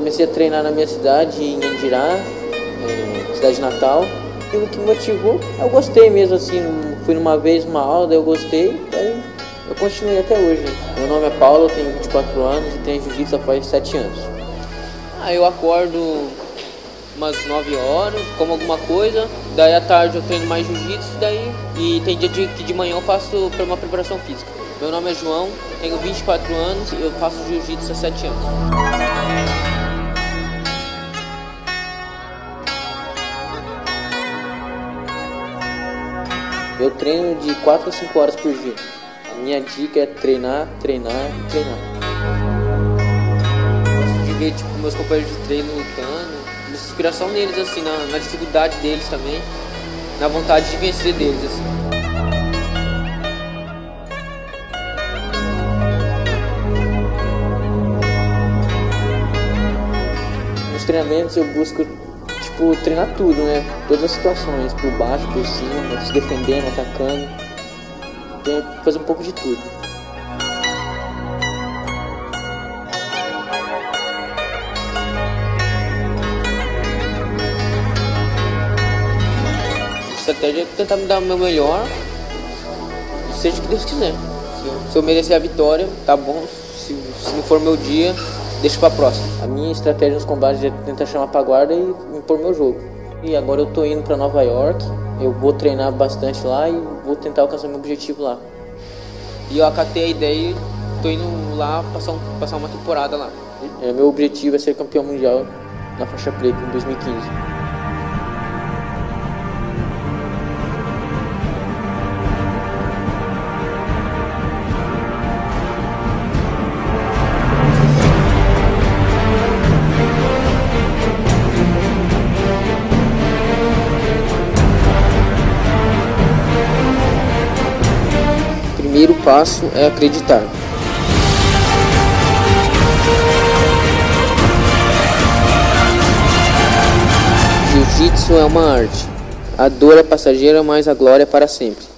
comecei a treinar na minha cidade, em Andirá, é, cidade natal. Aquilo que me motivou, eu gostei mesmo, assim, fui numa vez uma aula, eu gostei, daí eu continuei até hoje. Meu nome é Paulo, tenho 24 anos e tenho jiu-jitsu faz 7 anos. Ah, eu acordo umas 9 horas, como alguma coisa, daí à tarde eu treino mais jiu-jitsu, daí e tem dia de, que de manhã eu faço para uma preparação física. Meu nome é João, tenho 24 anos e eu faço jiu-jitsu há 7 anos. Eu treino de 4 a 5 horas por dia. A minha dica é treinar, treinar e treinar. Gosto de ver tipo, meus companheiros de treino lutando, inspiração neles, assim, na, na dificuldade deles também, na vontade de vencer deles, assim. Treinamentos eu busco tipo, treinar tudo, né? Todas as situações, por baixo, por cima, se defendendo, atacando. Tem que fazer um pouco de tudo. A estratégia é tentar me dar o meu melhor, seja o que Deus quiser. Se eu merecer a vitória, tá bom. Se, se não for meu dia, deixa pra próxima. A minha estratégia nos combates é tentar chamar pra guarda e impor meu jogo. E agora eu tô indo pra Nova York, eu vou treinar bastante lá e vou tentar alcançar meu objetivo lá. E eu acatei a ideia e tô indo lá passar, um, passar uma temporada lá. É, meu objetivo é ser campeão mundial na faixa preta em 2015. Primeiro passo é acreditar. Jiu-jitsu é uma arte. A dor é passageira, mas a glória é para sempre.